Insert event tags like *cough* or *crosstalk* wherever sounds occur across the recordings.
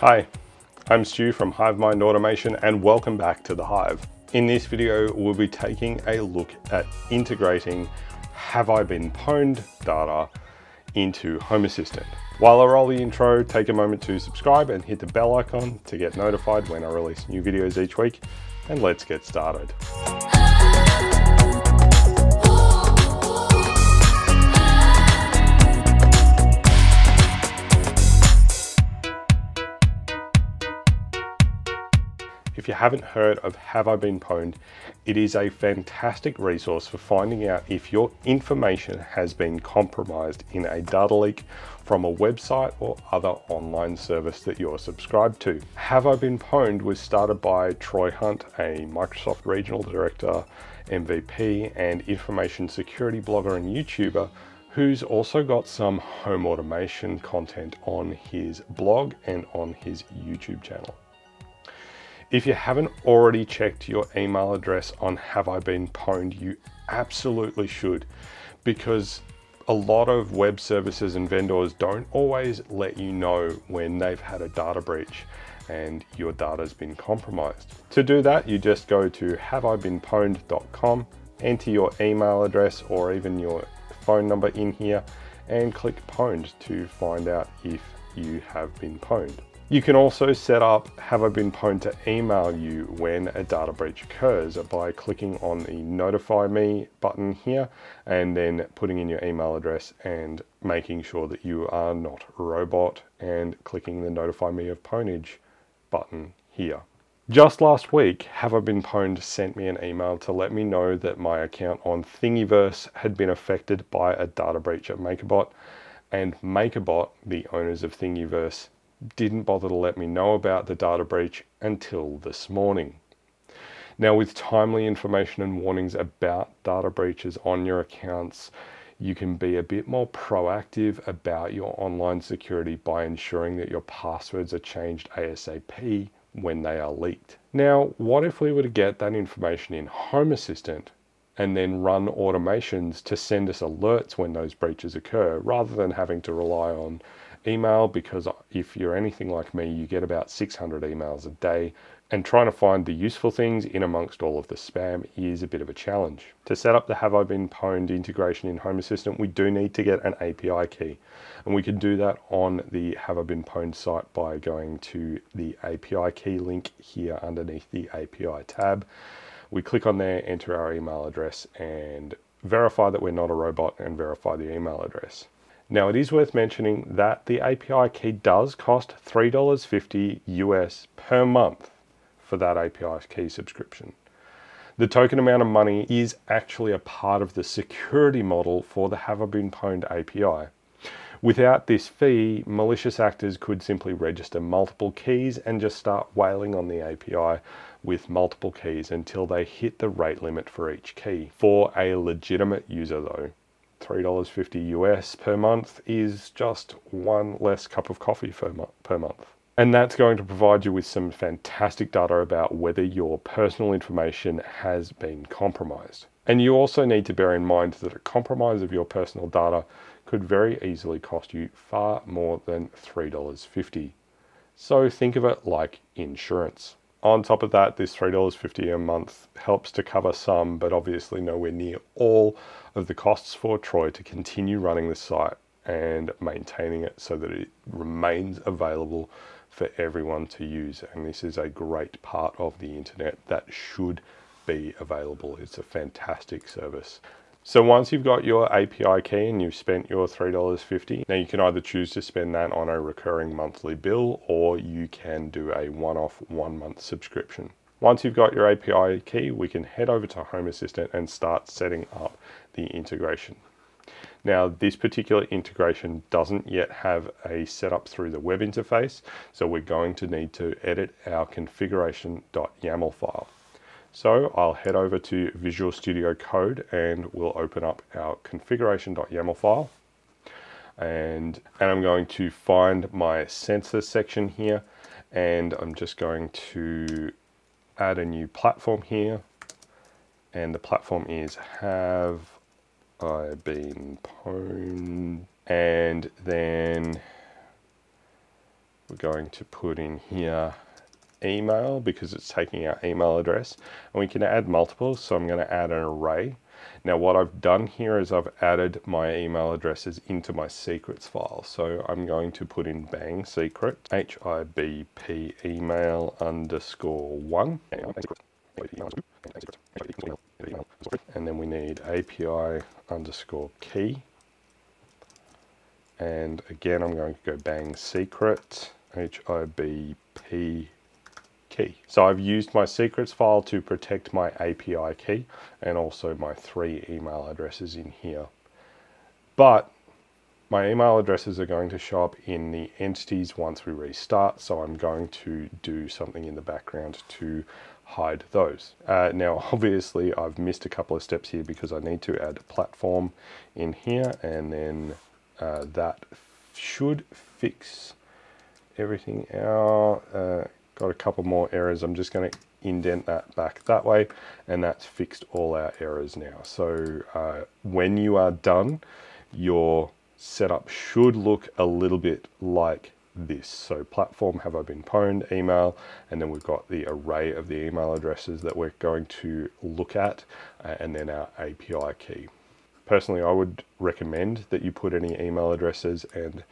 Hi, I'm Stu from HiveMind Automation and welcome back to the Hive. In this video, we'll be taking a look at integrating Have I Been Pwned data into Home Assistant. While I roll the intro, take a moment to subscribe and hit the bell icon to get notified when I release new videos each week, and let's get started. If you haven't heard of Have I Been Pwned, it is a fantastic resource for finding out if your information has been compromised in a data leak from a website or other online service that you're subscribed to. Have I Been Pwned was started by Troy Hunt, a Microsoft Regional Director, MVP, and information security blogger and YouTuber who's also got some home automation content on his blog and on his YouTube channel. If you haven't already checked your email address on Have I Been Pwned, you absolutely should because a lot of web services and vendors don't always let you know when they've had a data breach and your data's been compromised. To do that, you just go to haveibeenpwned.com, enter your email address or even your phone number in here and click pwned to find out if you have been pwned. You can also set up Have I Been Pwned to email you when a data breach occurs by clicking on the Notify Me button here and then putting in your email address and making sure that you are not a robot and clicking the Notify Me of Pwnage button here. Just last week, Have I Been Pwned sent me an email to let me know that my account on Thingiverse had been affected by a data breach at MakerBot and MakerBot, the owners of Thingiverse, didn't bother to let me know about the data breach until this morning. Now, with timely information and warnings about data breaches on your accounts, you can be a bit more proactive about your online security by ensuring that your passwords are changed ASAP when they are leaked. Now, what if we were to get that information in Home Assistant and then run automations to send us alerts when those breaches occur rather than having to rely on email because if you're anything like me, you get about 600 emails a day and trying to find the useful things in amongst all of the spam is a bit of a challenge. To set up the Have I Been Pwned integration in Home Assistant, we do need to get an API key. And we can do that on the Have I Been Pwned site by going to the API key link here underneath the API tab. We click on there, enter our email address and verify that we're not a robot and verify the email address. Now it is worth mentioning that the API key does cost $3.50 US per month for that API key subscription. The token amount of money is actually a part of the security model for the Been Pwned API. Without this fee, malicious actors could simply register multiple keys and just start whaling on the API with multiple keys until they hit the rate limit for each key. For a legitimate user though, $3.50 US per month is just one less cup of coffee per, mo- per month. And that's going to provide you with some fantastic data about whether your personal information has been compromised. And you also need to bear in mind that a compromise of your personal data could very easily cost you far more than $3.50. So think of it like insurance. On top of that, this $3.50 a month helps to cover some, but obviously nowhere near all of the costs for Troy to continue running the site and maintaining it so that it remains available for everyone to use. And this is a great part of the internet that should be available. It's a fantastic service. So once you've got your API key and you've spent your $3.50, now you can either choose to spend that on a recurring monthly bill or you can do a one-off one month subscription. Once you've got your API key, we can head over to Home Assistant and start setting up the integration. Now, this particular integration doesn't yet have a setup through the web interface, so we're going to need to edit our configuration.yaml file. So I'll head over to Visual Studio Code and we'll open up our configuration.yaml file. And, and I'm going to find my sensor section here and I'm just going to add a new platform here and the platform is have I been pwned and then we're going to put in here email because it's taking our email address. And we can add multiples so I'm going to add an array. Now what I've done here is I've added my email addresses into my secrets file. So I'm going to put in bang secret HIBP email underscore one. And then we need API underscore key. And again I'm going to go bang secret HIBP key. So I've used my secrets file to protect my API key and also my three email addresses in here. But my email addresses are going to show up in the entities once we restart. So I'm going to do something in the background to hide those. Uh, now, *laughs* obviously I've missed a couple of steps here because I need to add a platform in here and then uh, that should fix everything out. Uh, got a couple more errors. I'm just going to indent that back that way and that's fixed all our errors now. So uh, when you are done, your setup should look a little bit like this. So platform have I been pwned, email, and then we've got the array of the email addresses that we're going to look at, uh, and then our API key. Personally, I would recommend that you put any email addresses and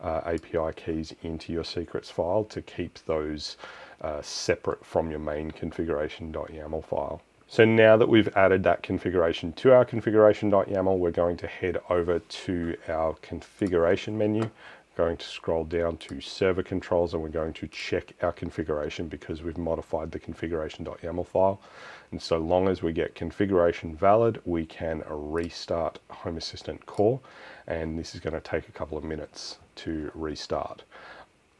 uh, API keys into your secrets file to keep those uh, separate from your main configuration.yaml file. So now that we've added that configuration to our configuration.yaml, we're going to head over to our configuration menu, going to scroll down to server controls and we're going to check our configuration because we've modified the configuration.yaml file. And so long as we get configuration valid, we can restart Home Assistant core. And this is going to take a couple of minutes to restart.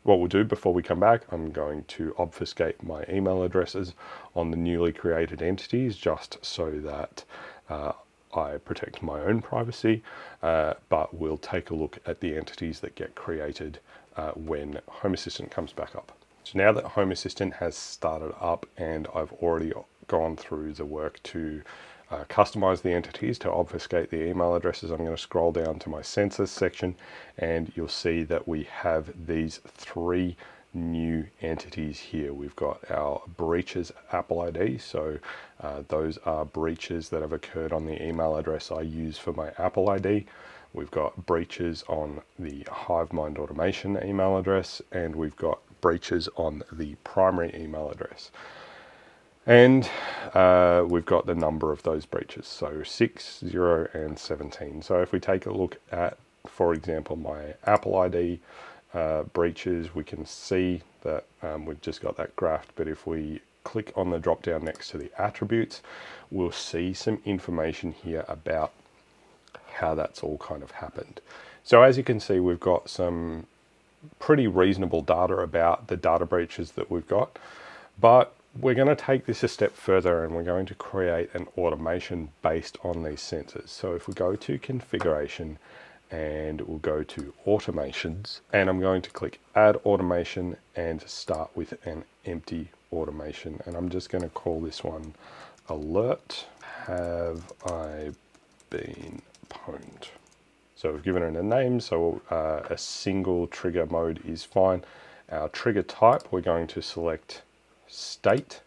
What we'll do before we come back, I'm going to obfuscate my email addresses on the newly created entities just so that uh, I protect my own privacy, uh, but we'll take a look at the entities that get created uh, when Home Assistant comes back up. So now that Home Assistant has started up and I've already gone through the work to uh, customize the entities to obfuscate the email addresses. I'm going to scroll down to my sensors section and you'll see that we have these three new entities here. We've got our breaches Apple ID. So uh, those are breaches that have occurred on the email address I use for my Apple ID. We've got breaches on the HiveMind automation email address and we've got breaches on the primary email address. And uh, we've got the number of those breaches, so 6, 0, and 17. So if we take a look at, for example, my Apple ID uh, breaches, we can see that um, we've just got that graphed, but if we click on the drop down next to the attributes, we'll see some information here about how that's all kind of happened. So as you can see, we've got some pretty reasonable data about the data breaches that we've got, but we're going to take this a step further and we're going to create an automation based on these sensors. So if we go to configuration and we'll go to automations and I'm going to click add automation and start with an empty automation. And I'm just going to call this one alert have I been pwned? So we've given it a name so uh, a single trigger mode is fine. Our trigger type we're going to select state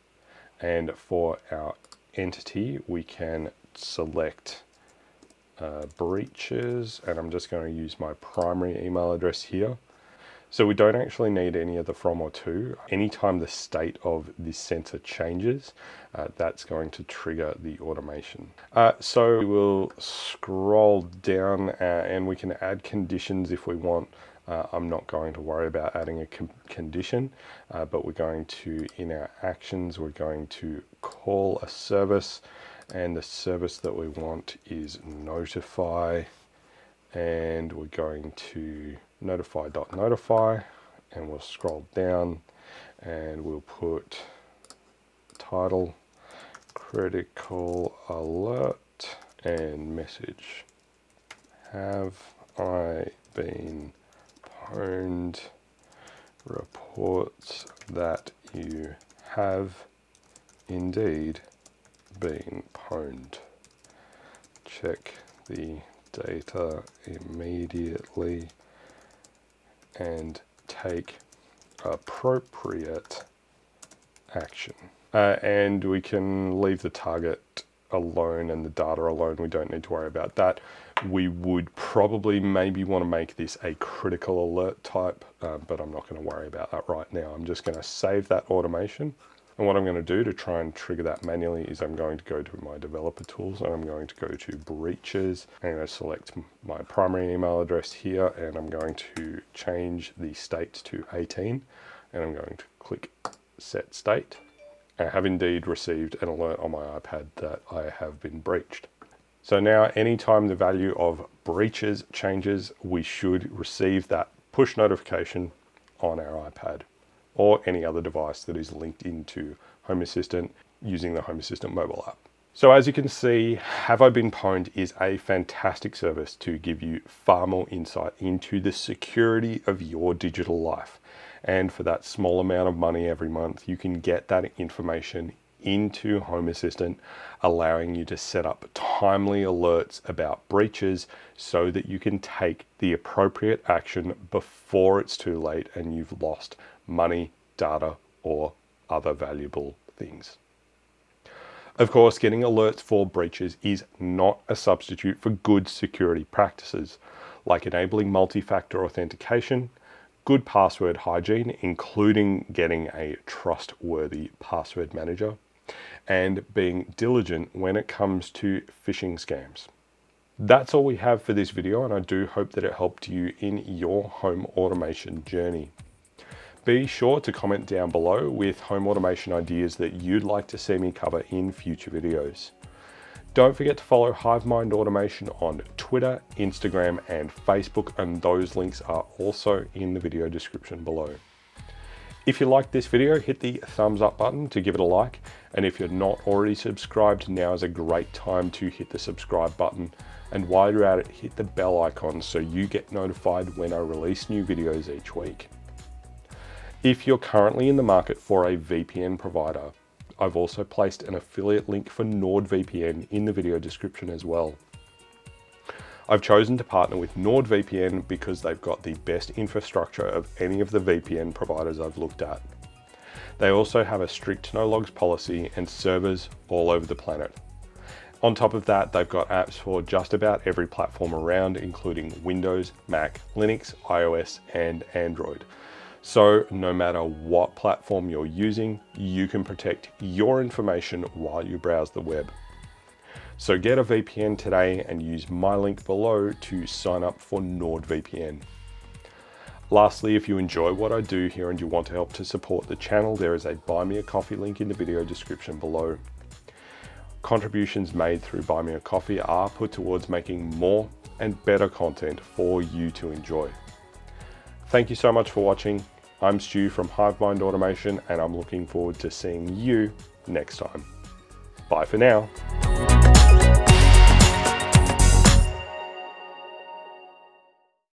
and for our entity we can select uh, breaches and I'm just going to use my primary email address here. So we don't actually need any of the from or to. Anytime the state of this sensor changes, uh, that's going to trigger the automation. Uh, so we will scroll down uh, and we can add conditions if we want. Uh, I'm not going to worry about adding a condition, uh, but we're going to, in our actions, we're going to call a service and the service that we want is notify and we're going to notify.notify .notify, and we'll scroll down and we'll put title critical alert and message. Have I been pwned reports that you have indeed been pwned. Check the data immediately and take appropriate action. Uh, and we can leave the target alone and the data alone. We don't need to worry about that. We would probably maybe want to make this a critical alert type, uh, but I'm not going to worry about that right now. I'm just going to save that automation. And what I'm going to do to try and trigger that manually is I'm going to go to my developer tools and I'm going to go to breaches. And to select my primary email address here and I'm going to change the state to 18 and I'm going to click set state. I have indeed received an alert on my iPad that I have been breached. So now anytime the value of breaches changes, we should receive that push notification on our iPad or any other device that is linked into Home Assistant using the Home Assistant mobile app. So as you can see, Have I Been Pwned is a fantastic service to give you far more insight into the security of your digital life. And for that small amount of money every month, you can get that information into Home Assistant, allowing you to set up timely alerts about breaches so that you can take the appropriate action before it's too late and you've lost money, data, or other valuable things. Of course, getting alerts for breaches is not a substitute for good security practices, like enabling multi factor authentication, good password hygiene, including getting a trustworthy password manager, and being diligent when it comes to phishing scams. That's all we have for this video, and I do hope that it helped you in your home automation journey. Be sure to comment down below with home automation ideas that you'd like to see me cover in future videos. Don't forget to follow HiveMind Automation on Twitter, Instagram, and Facebook, and those links are also in the video description below. If you liked this video, hit the thumbs up button to give it a like, and if you're not already subscribed, now is a great time to hit the subscribe button. And while you're at it, hit the bell icon so you get notified when I release new videos each week. If you're currently in the market for a VPN provider, I've also placed an affiliate link for NordVPN in the video description as well. I've chosen to partner with NordVPN because they've got the best infrastructure of any of the VPN providers I've looked at. They also have a strict no logs policy and servers all over the planet. On top of that, they've got apps for just about every platform around, including Windows, Mac, Linux, iOS, and Android. So no matter what platform you're using, you can protect your information while you browse the web. So get a VPN today and use my link below to sign up for NordVPN. Lastly, if you enjoy what I do here and you want to help to support the channel, there is a Buy Me a Coffee link in the video description below. Contributions made through Buy Me a Coffee are put towards making more and better content for you to enjoy. Thank you so much for watching. I'm Stu from HiveMind Automation and I'm looking forward to seeing you next time. Bye for now.